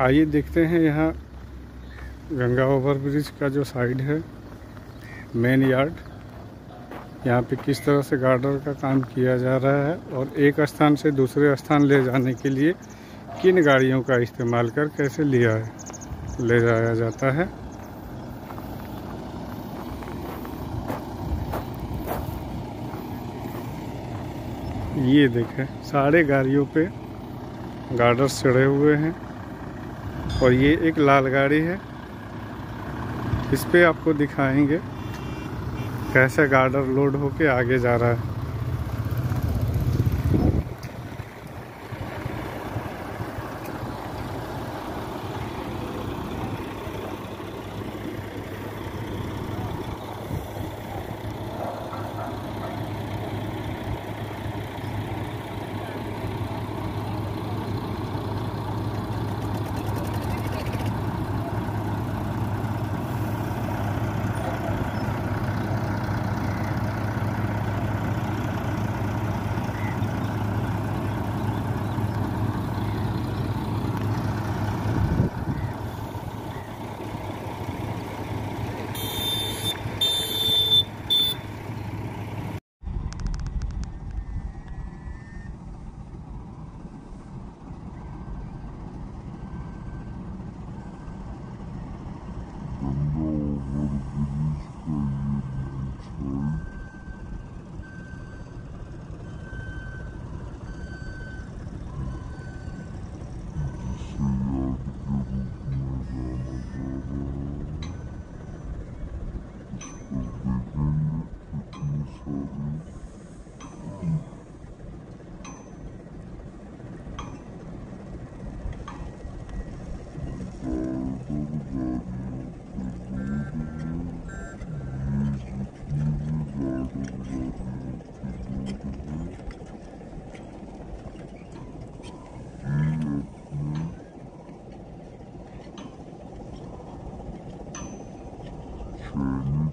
आइए देखते हैं यहाँ गंगा ओवर ब्रिज का जो साइड है मेन यार्ड यहाँ पे किस तरह से गार्डर का काम किया जा रहा है और एक स्थान से दूसरे स्थान ले जाने के लिए किन गाड़ियों का इस्तेमाल कर कैसे लिया है, ले जाया जाता है। ये देखें, सारे गाड़ियों पे गार्डर्स चढ़े हुए हैं। और ये एक लाल गाड़ी है। इस पर आपको दिखाएँगे कैसे गार्डर लोड होके आगे जा रहा है गंगा ओवर ब्रिज का ये मेन साइड जिसे याद के रूप में जाना जा रहा है इस पर देखेंगे कितनी सारी गार्डर गाड़ियों के रोड है ये जितनी भी गार्डर गाड़ियों के रोड है ये अपने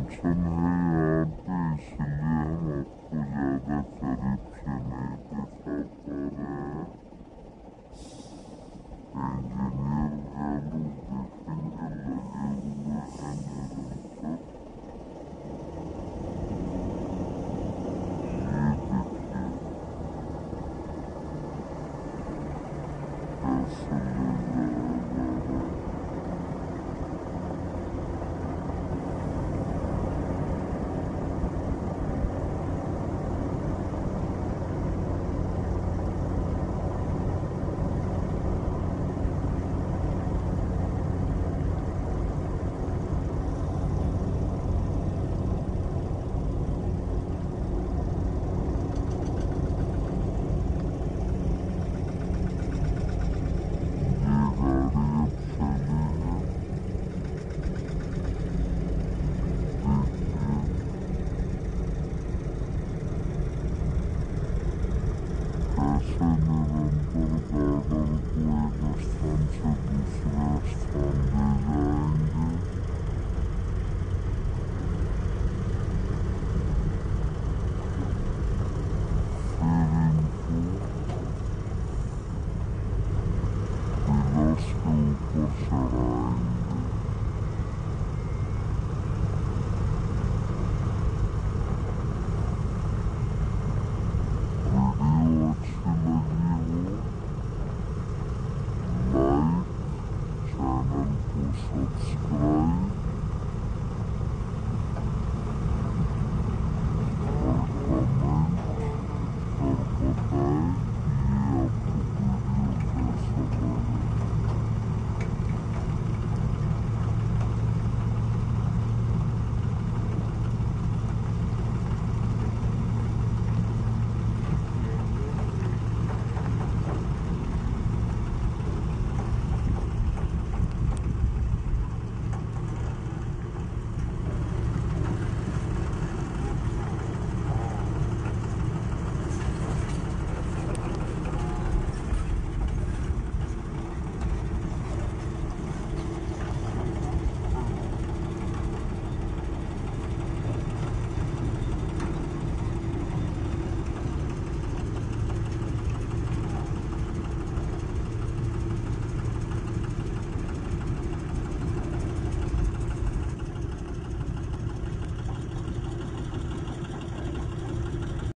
एक्सटेंशन है यहाँ पे इसलिए हम आपको ज़्यादा